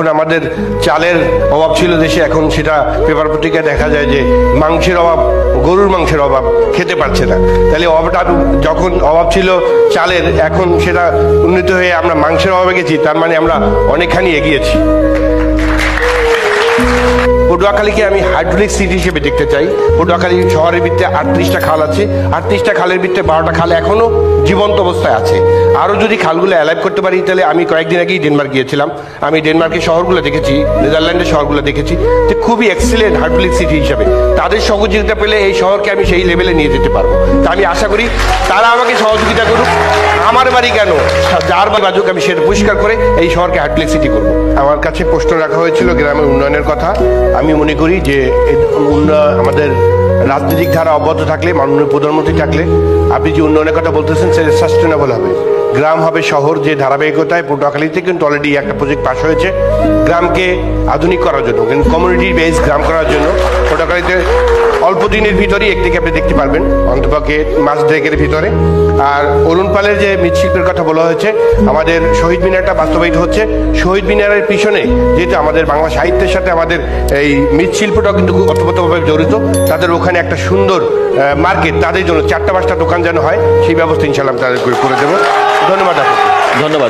এখন আমাদের চালের অভাব ছিল দেশে, এখন সেটা পেপার পত্রিকায় দেখা যায় যে মাংসের অভাব, গরুর মাংসের অভাব খেতে পারছে না। তাহলে অভাবটা যখন অভাব ছিল চালের, এখন সেটা উন্নীত হয়ে আমরা মাংসের অভাবে গেছি, তার মানে আমরা অনেকখানি এগিয়েছি। পটুয়াখালীকে আমি হাইড্রোলিক সিটি হিসেবে দেখতে চাই। পটুয়াখালী শহরের ভিত্তে আটত্রিশটা খাল আছে। আটত্রিশটা খালের ভিত্তে বারোটা খাল এখনও জীবন্ত অবস্থায় আছে। আরও যদি খালগুলো অ্যালাইভ করতে পারি, তাহলে আমি কয়েকদিন আগেই ডেনমার্ক গিয়েছিলাম। আমি ডেনমার্কের শহরগুলো দেখেছি নেদারল্যান্ডের শহরগুলো দেখেছি। যে খুবই এক্সিলেন্ট হাইড্রোলিক সিটি হিসাবে। তাদের সহযোগিতা পেলে এই শহরকে আমি সেই লেভেলে নিয়ে যেতে পারব। তা আমি আশা করি তারা আমাকে সহযোগিতা করুক। আমার বাড়ি কেন? যার বাড়ি বাজুক, আমি সেটা পরিষ্কার করে এই শহরকে হাইড্রোলিক সিটি করব। আমার কাছে প্রশ্ন রাখা হয়েছিল গ্রামের উন্নয়নের কথা। আমি মনে করি যে আমাদের রাজনৈতিক ধারা অব্যাহত থাকলে, মাননীয় প্রধানমন্ত্রী থাকলে, আপনি যে উন্নয়নের কথা বলতেছেন সেটা সাস্টেনেবল হবে। গ্রাম হবে শহর যে ধারাবাহিকতায়, পটুয়াখালীতে কিন্তু অলরেডি একটা প্রজেক্ট পাশ হয়েছে গ্রামকে আধুনিক করার জন্য, কিন্তু কমিউনিটি বেস গ্রাম করার জন্য, পটুয়াখালীতে অল্প দিনের ভিতরেই একটিকে আপনি দেখতে পারবেন, অন্তপক্ষে মাস দেড়েকের ভিতরে। আর অরুণ পালের যে মৃৎশিল্পের কথা বলা হয়েছে, আমাদের শহীদ মিনারটা বাস্তবায়িত হচ্ছে। শহীদ মিনারের পিছনে যেহেতু আমাদের বাংলা সাহিত্যের সাথে আমাদের এই মৃৎশিল্পটাও কিন্তু খুব ওতপ্রোতভাবে জড়িত, তাদের ওখানে একটা সুন্দর মার্কেট, তাদের জন্য চারটা পাঁচটা দোকান যেন হয়, সেই ব্যবস্থা ইনশাল্লাহ তাদের করে দেবো। ধন্যবাদ আপনাকে। ধন্যবাদ।